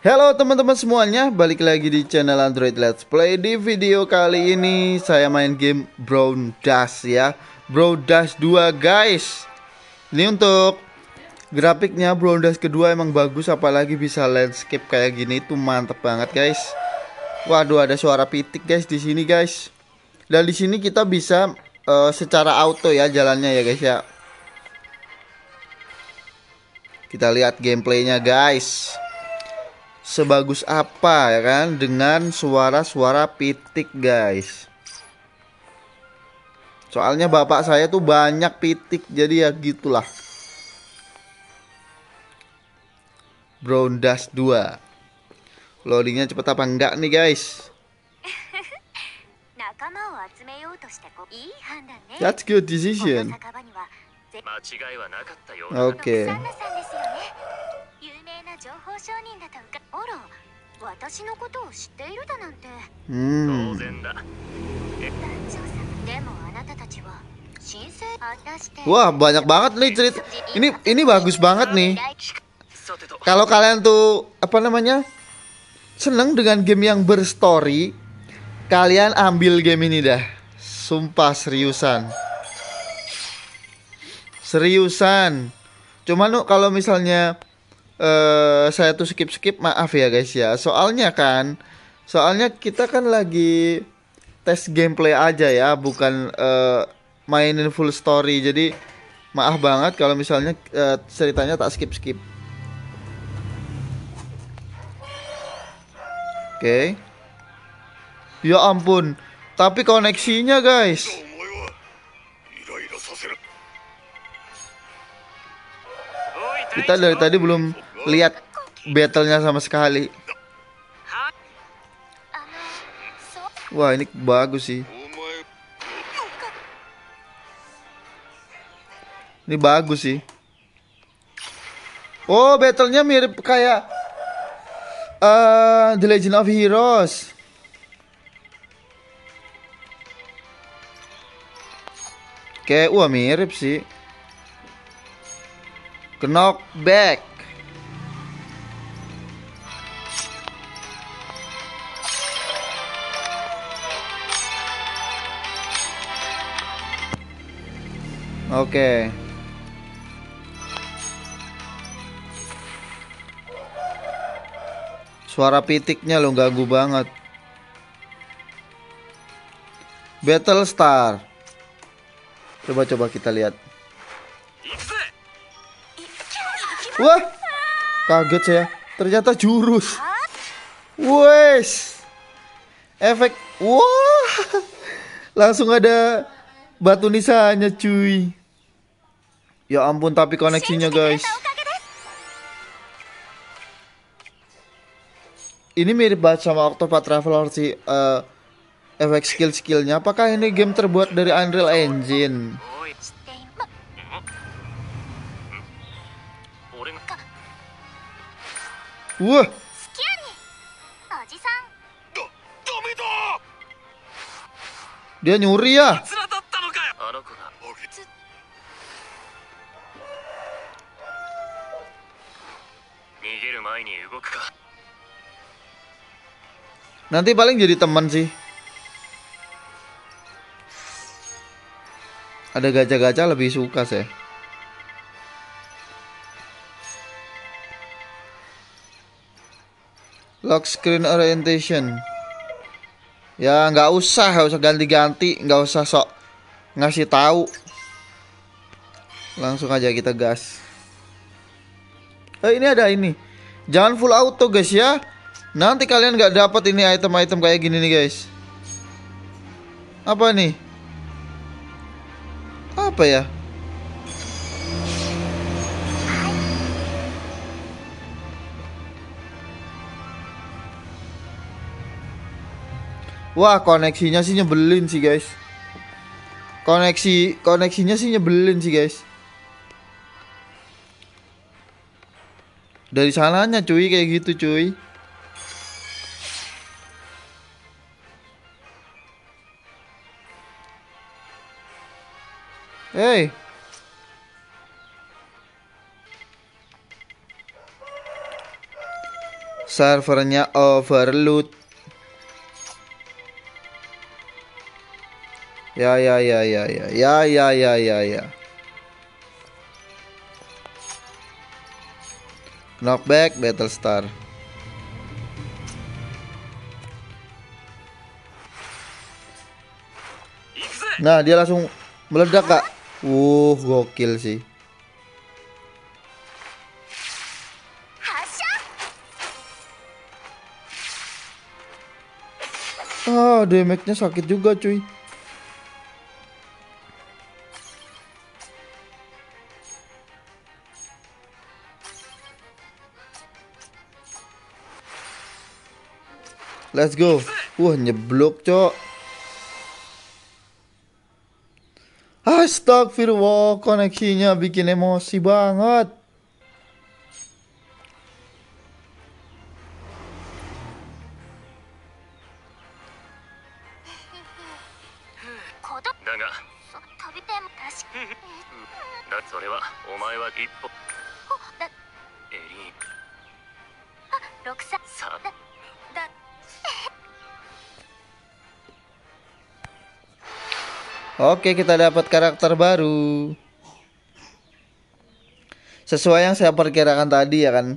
Halo teman-teman semuanya, balik lagi di channel Android Let's Play. Di video kali ini saya main game Brown Dash ya. Brown Dash 2 guys. Ini untuk grafiknya Brown Dash kedua emang bagus Apalagi bisa landscape kayak gini itu mantep banget guys. Waduh ada suara pitik guys di sini guys. Dan di sini kita bisa uh, secara auto ya jalannya ya guys ya. Kita lihat gameplaynya guys sebagus apa ya kan? Dengan suara-suara pitik guys. Soalnya bapak saya tuh banyak pitik jadi ya gitulah. Brown Dash 2 loadingnya cepet apa enggak nih guys? That's good decision. Oke okay. 情報商人だとかあら私のことを知っているだなんて当然だ団長さんでもあなたたちは Wah banyak banget nih cerita ini ini bagus banget nih kalau kalian tuh apa namanya seneng dengan game yang berstory kalian ambil game ini dah sumpah seriusan seriusan cuman kalau misalnya uh, saya tuh skip skip maaf ya guys ya. Soalnya kan soalnya kita kan lagi tes gameplay aja ya bukan uh, mainin full story. Jadi maaf banget kalau misalnya uh, ceritanya tak skip skip oke. Okay. ya ampun tapi koneksinya guys. Kita dari tadi belum lihat battlenya sama sekali. Wah ini bagus sih. Ini bagus sih. Oh battlenya mirip kayak uh, The Legend of Heroes. Kayak wah mirip sih. Knockback. Oke. Suara pitiknya lo ganggu banget. Battle Star. Coba-coba kita lihat. Wah, kaget saya. Ternyata jurus. Wes. Efek. Wah. Langsung ada batu nisanya cuy. Ya ampun tapi koneksinya guys. Ini mirip banget sama Octopath Traveler sih uh, efek skill-skillnya. Apakah ini game terbuat dari Unreal Engine? Wah. Dia nyuri ya. Nanti paling jadi teman sih. Ada gajah-gajah lebih suka sih. Lock screen orientation. Ya nggak usah, nggak usah ganti-ganti, nggak usah sok ngasih tahu. Langsung aja kita gas. Eh ini ada ini. Jangan full auto guys ya. Nanti kalian nggak dapat ini item-item kayak gini nih guys. Apa nih? Apa ya? Wah koneksinya sih nyebelin sih guys Koneksi Koneksinya sih nyebelin sih guys Dari sananya cuy kayak gitu cuy. Hey. servernya overload. Ya ya ya ya ya. Ya ya ya ya ya knockback Battlestar. Nah dia langsung meledak kak. Uh gokil sih. Ah damage-nya sakit juga cuy Let's go. Wah, nyeblok, Cok. Astagfirullah, koneksinya bikin emosi banget. Oke, kita dapat karakter baru. Sesuai yang saya perkirakan tadi ya kan.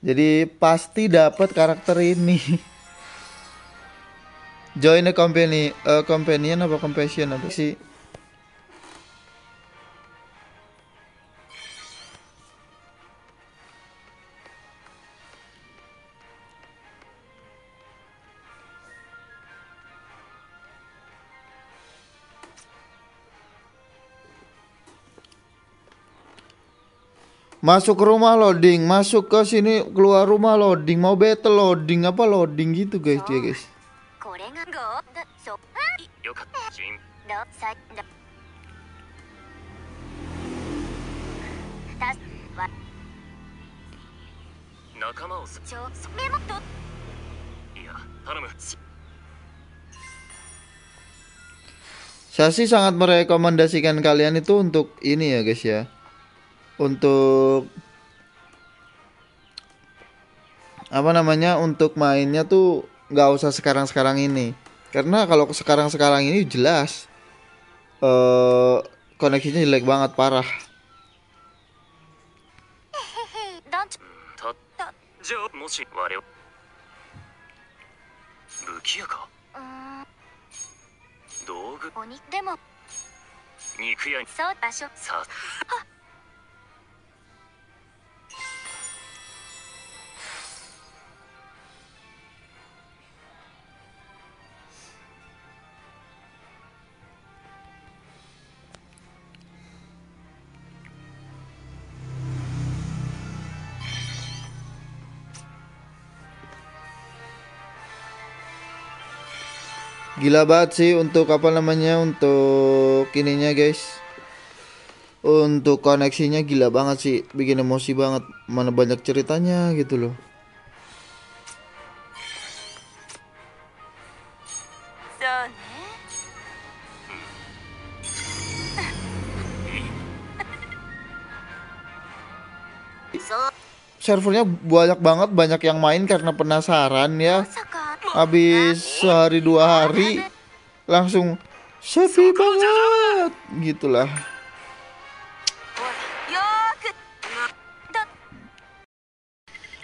Jadi pasti dapat karakter ini. Join the company, uh, companion apa compassion apa sih? Masuk rumah loading, masuk ke sini keluar rumah loading, mau battle loading apa loading gitu guys dia guys. Saya sih sangat merekomendasikan kalian itu untuk ini ya guys ya untuk apa namanya untuk mainnya tuh nggak usah sekarang-sekarang ini. Karena kalau sekarang-sekarang ini jelas uh, koneksinya jelek banget parah gila banget sih untuk apa namanya untuk ininya guys. Untuk koneksinya gila banget sih. Bikin emosi banget. Mana banyak ceritanya gitu loh. Servernya banyak banget banyak yang main karena penasaran ya habis sehari dua hari langsung sepi banget. Gitulah.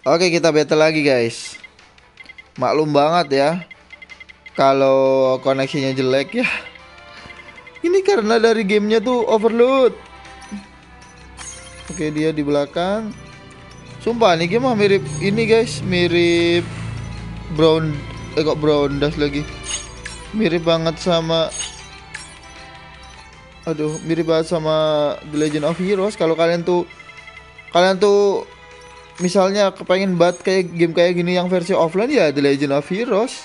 Oke kita battle lagi guys. Maklum banget ya Kalau koneksinya jelek ya. Ini karena dari gamenya tuh overload. Oke dia di belakang. Sumpah nih game mah mirip ini guys. Mirip Brown eh kok brown dash lagi? Mirip banget sama aduh mirip banget sama The Legend of Heroes. Kalau kalian tuh kalian tuh misalnya kepengen banget kayak game kayak gini yang versi offline ya The Legend of Heroes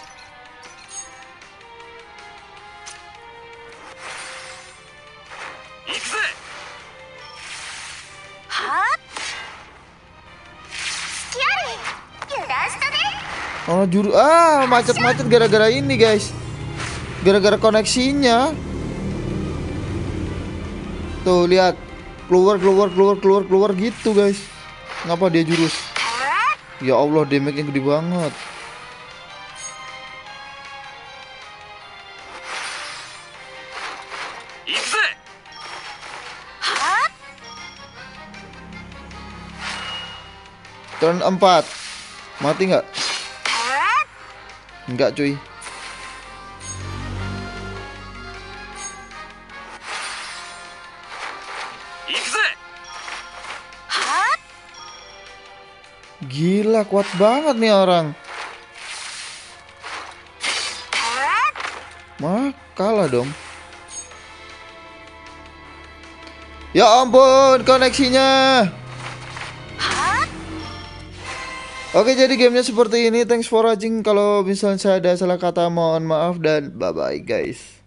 Oh juru ah macet-macet gara-gara ini guys. Gara-gara koneksinya. Tuh lihat keluar keluar keluar keluar keluar gitu guys. Ngapa dia jurus? Ya Allah, damage-nya gede banget. Turn 4 Mati nggak? Enggak cuy. Gila kuat banget nih orang. Mah kalah dong. Ya ampun koneksinya Oke jadi gamenya seperti ini. Thanks for watching. Kalau misalnya saya ada salah kata mohon maaf Dan bye bye guys